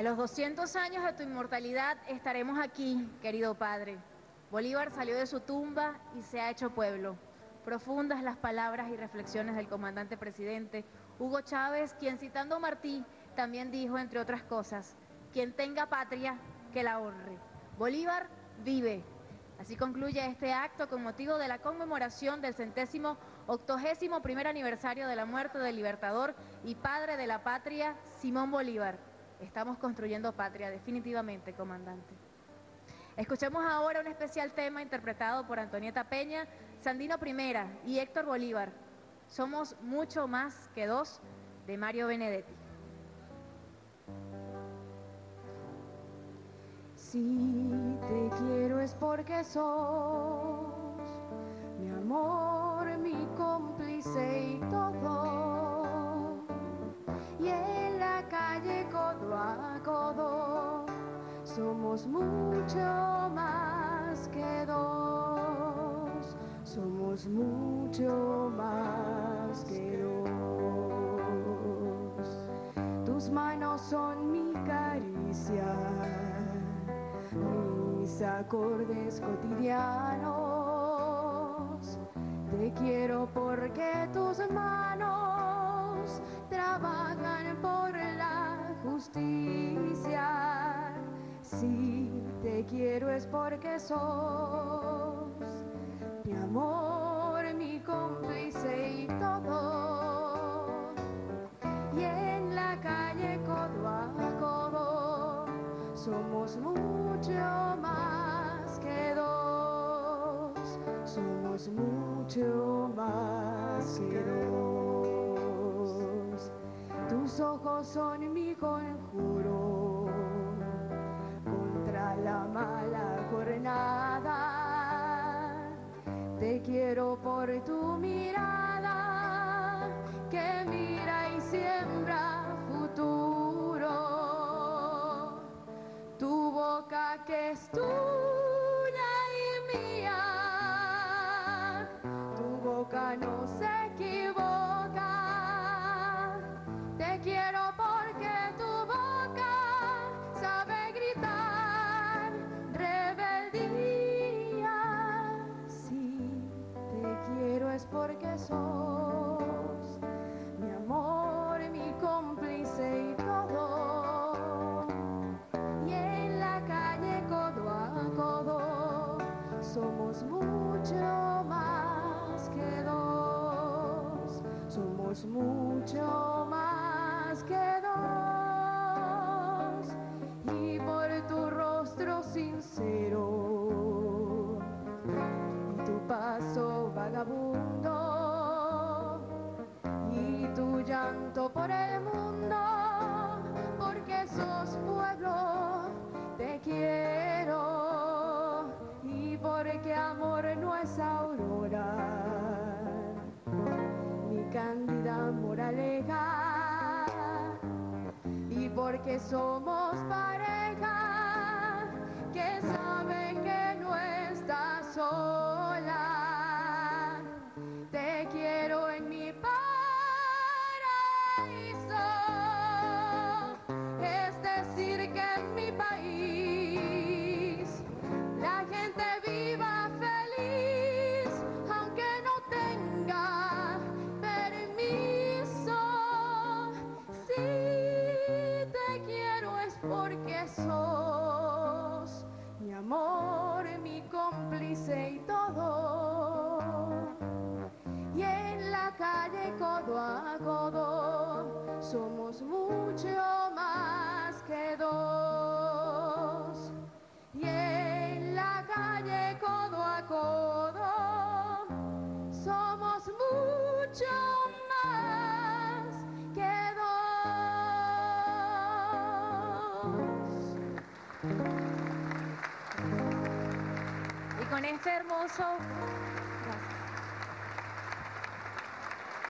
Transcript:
A los 200 años de tu inmortalidad estaremos aquí, querido Padre. Bolívar salió de su tumba y se ha hecho pueblo. Profundas las palabras y reflexiones del comandante presidente Hugo Chávez, quien citando a Martí también dijo, entre otras cosas, quien tenga patria, que la honre. Bolívar vive. Así concluye este acto con motivo de la conmemoración del centésimo octogésimo primer aniversario de la muerte del libertador y padre de la patria, Simón Bolívar. Estamos construyendo patria, definitivamente, comandante. Escuchemos ahora un especial tema interpretado por Antonieta Peña, Sandino Primera y Héctor Bolívar. Somos mucho más que dos de Mario Benedetti. Si te quiero es porque sos mi amor, mi cómplice y todo. Codo a codo somos mucho más que dos. Somos mucho más que dos. Tus manos son mi caricia mis acordes cotidianos. Te quiero porque tus manos es porque sos mi amor, mi cómplice y todo. Y en la calle codo a codo somos mucho más que dos, somos mucho más que dos. Tus ojos son mi conjuro Quiero por tu mirada que mira y siembra futuro. Tu boca que es tuya y mía, tu boca no se equivoca. Te quiero porque tu boca porque sos mi amor, mi cómplice y todo. Y en la calle codo a codo somos mucho más que dos. Somos mucho más que dos. Y por tu rostro sincero llanto por el mundo, porque sos pueblo, te quiero. Y porque amor no es aurora, ni cándida moraleja, y porque somos pareja que sabe y todo. Y en la calle codo a codo somos mucho más que dos. Y en la calle codo a codo somos con este hermoso